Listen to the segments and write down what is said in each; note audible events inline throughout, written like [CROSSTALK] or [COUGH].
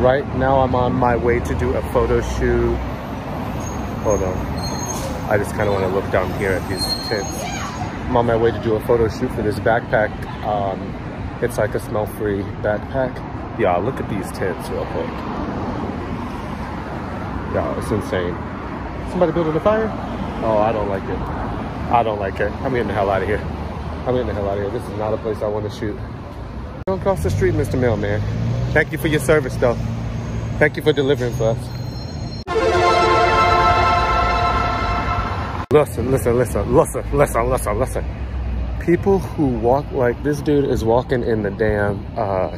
right now I'm on my way to do a photo shoot. Hold on. I just kind of want to look down here at these tents. I'm on my way to do a photo shoot for this backpack. Um, it's like a smell-free backpack. Y'all, look at these tents real quick. Y'all, it's insane. Somebody building a fire? Oh, I don't like it. I don't like it. I'm getting the hell out of here. I'm getting the hell out of here. This is not a place I want to shoot. Don't cross the street, Mr. Mailman. Thank you for your service, though. Thank you for delivering for us. Listen, listen, listen, listen, listen, listen, listen. People who walk like this dude is walking in the damn, uh,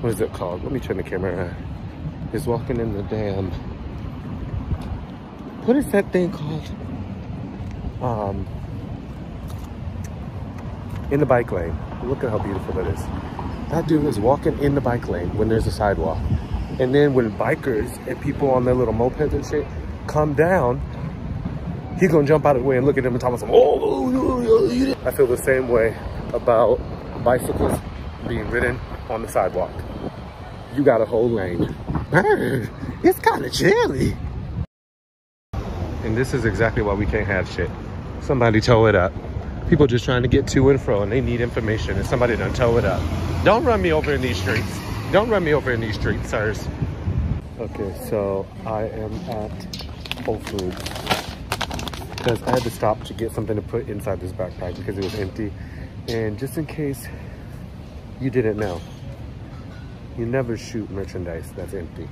what is it called? Let me turn the camera around. He's walking in the damn, what is that thing called? Um, in the bike lane. Look at how beautiful that is. That dude is walking in the bike lane when there's a sidewalk. And then when bikers and people on their little mopeds and shit come down, he's gonna jump out of the way and look at them and talk about, oh, I feel the same way about bicycles being ridden on the sidewalk. You got a whole lane. It's kind of chilly. And this is exactly why we can't have shit. Somebody tow it up. People just trying to get to and fro and they need information and somebody done tow it up. Don't run me over in these streets. Don't run me over in these streets, sirs. Okay, so I am at Whole Foods because I had to stop to get something to put inside this backpack because it was empty. And just in case you didn't know, you never shoot merchandise that's empty.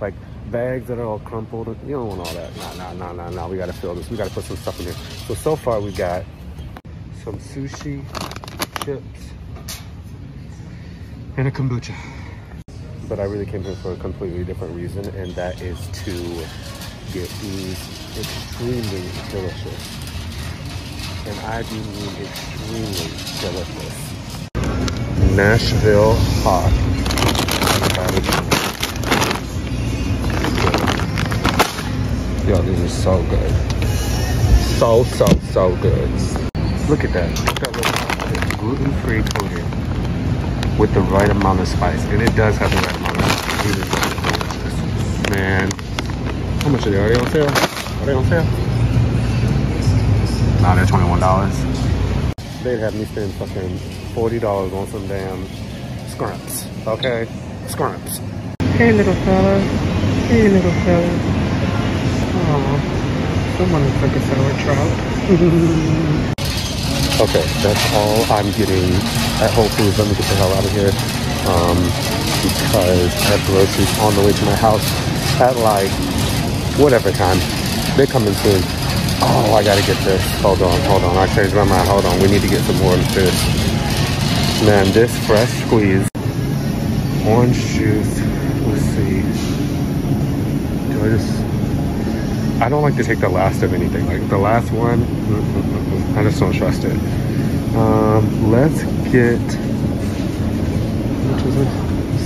Like bags that are all crumpled, you don't want all that. Nah, nah, nah, nah, nah, we gotta fill this. We gotta put some stuff in here. So, so far we got some sushi, chips, and a kombucha. But I really came here for a completely different reason, and that is to get these extremely delicious. And I do mean extremely delicious. Nashville hot. Yo, these are so good. So, so, so good. Look at that. Look at that little gluten-free coating with the right amount of spice. And it does have the right amount of spice. Man. How much are they? Are they on sale? Are they on sale? Nah, they're $21. They'd have me spend fucking $40 on some damn scrumps. Okay? Scrumps. Hey, little fella. Hey, little fella. Aw. Someone took a sour trout. [LAUGHS] Okay, that's all I'm getting at Whole Foods. Let me get the hell out of here. Um, because I have groceries on the way to my house at like whatever time. They're coming soon. Oh, I gotta get this. Hold on, hold on. I changed my mind. Hold on. We need to get some more of this. Man, this fresh squeeze. Orange juice. Let's see. Do I just I don't like to take the last of anything. Like the last one, I just don't trust it. Um, let's get, which is it?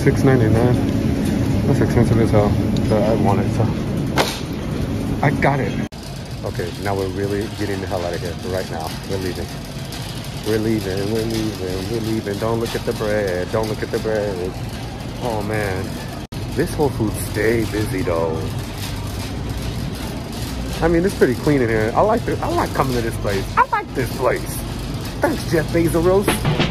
Six ninety nine. That's expensive as hell, but I want it, so I got it. Okay, now we're really getting the hell out of here. Right now, we're leaving. We're leaving. We're leaving. We're leaving. Don't look at the bread. Don't look at the bread. Oh man, this Whole Foods stay busy though. I mean, it's pretty clean in here. I like it. I like coming to this place. I like this place. Thanks, Jeff Bezos.